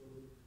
So